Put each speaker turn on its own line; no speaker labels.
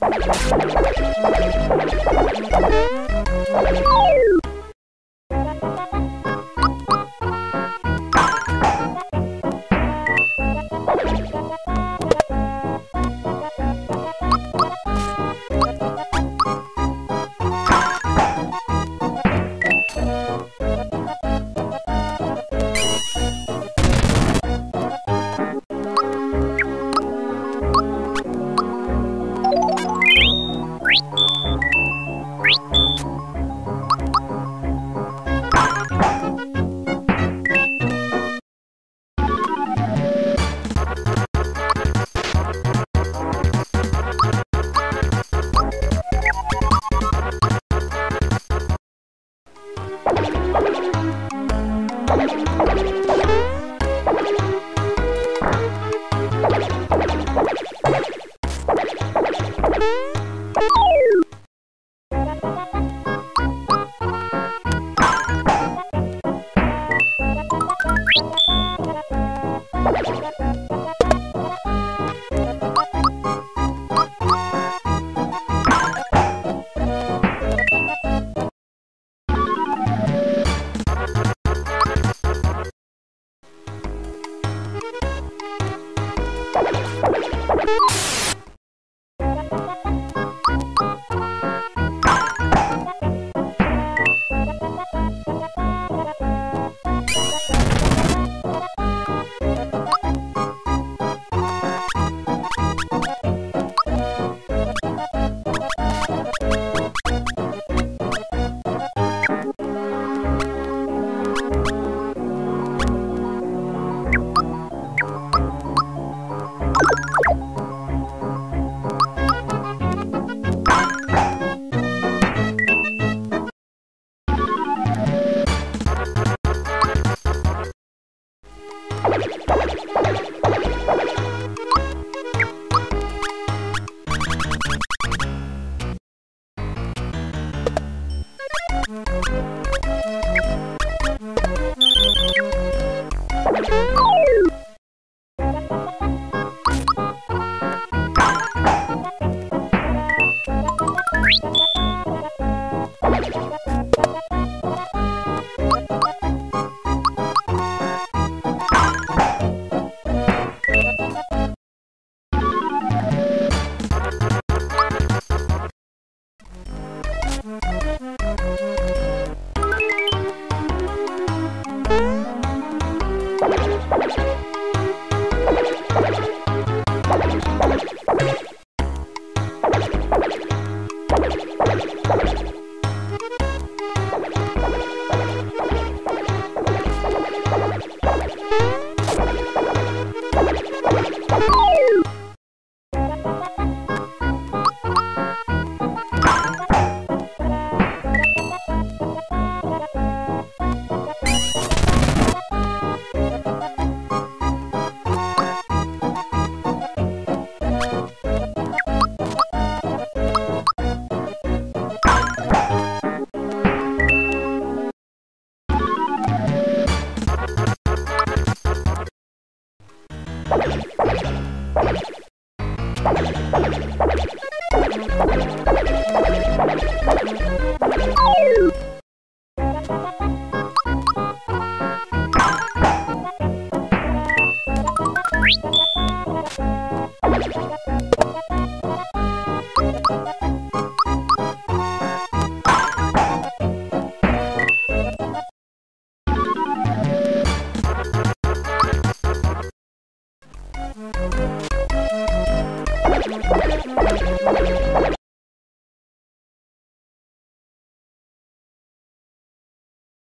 you Thank you.